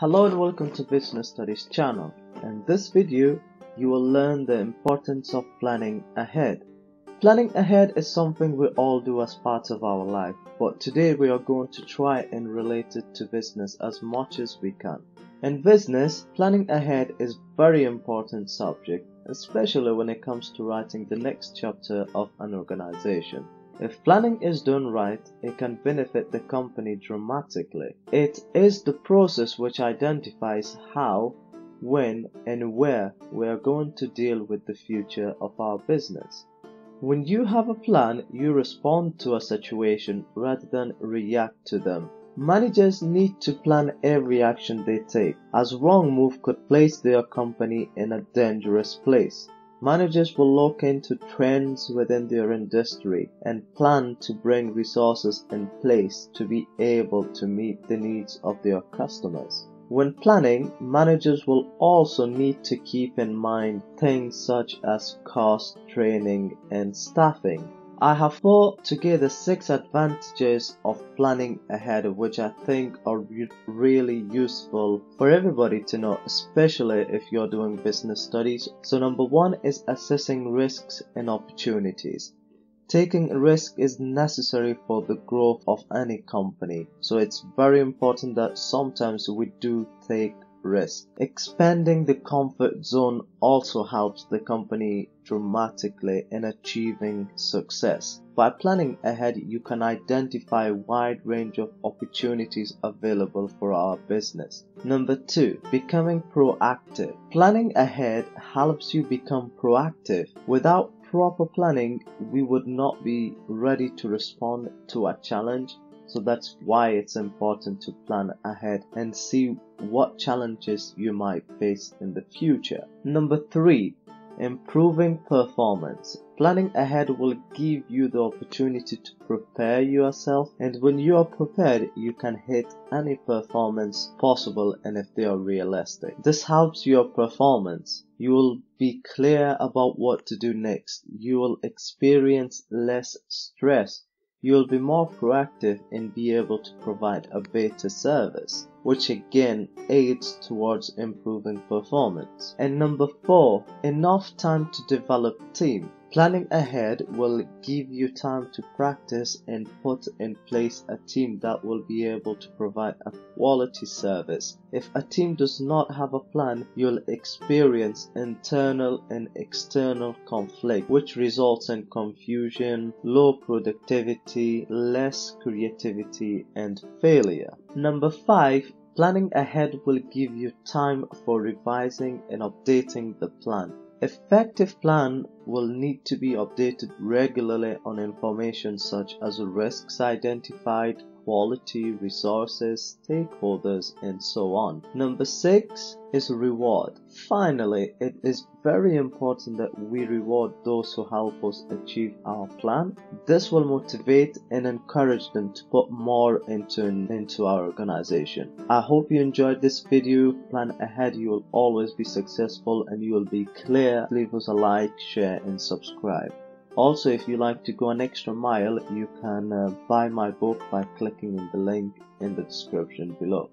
Hello and welcome to Business Studies channel. In this video, you will learn the importance of planning ahead. Planning ahead is something we all do as part of our life, but today we are going to try and relate it to business as much as we can. In business, planning ahead is very important subject, especially when it comes to writing the next chapter of an organization. If planning is done right, it can benefit the company dramatically. It is the process which identifies how, when, and where we are going to deal with the future of our business. When you have a plan, you respond to a situation rather than react to them. Managers need to plan every action they take, as wrong move could place their company in a dangerous place. Managers will look into trends within their industry and plan to bring resources in place to be able to meet the needs of their customers. When planning, managers will also need to keep in mind things such as cost, training, and staffing. I have put together six advantages of planning ahead which I think are re- really useful for everybody to know, especially if you're doing business studies. So number one is assessing risks and opportunities. Taking risk is necessary for the growth of any company. So it's very important that sometimes we do take risk. Expanding the comfort zone also helps the company dramatically in achieving success. By planning ahead, you can identify a wide range of opportunities available for our business. Number two, becoming proactive. Planning ahead helps you become proactive. Without proper planning, we would not be ready to respond to a challenge so that's why it's important to plan ahead and see what challenges you might face in the future. Number three, improving performance. Planning ahead will give you the opportunity to prepare yourself and when you are prepared you can hit any performance possible and if they are realistic. This helps your performance. You will be clear about what to do next. You will experience less stress you will be more proactive and be able to provide a better service, which again aids towards improving performance. And number four, enough time to develop team. Planning ahead will give you time to practice and put in place a team that will be able to provide a quality service. If a team does not have a plan, you'll experience internal and external conflict, which results in confusion, low productivity, less creativity, and failure. Number five, Planning ahead will give you time for revising and updating the plan. Effective plan will need to be updated regularly on information such as risks identified, quality, resources, stakeholders, and so on. Number six is reward. Finally, it is very important that we reward those who help us achieve our plan. This will motivate and encourage them to put more into, into our organization. I hope you enjoyed this video. Plan ahead, you will always be successful and you will be clear. Leave us a like, share, and subscribe. Also, if you like to go an extra mile, you can uh, buy my book by clicking in the link in the description below.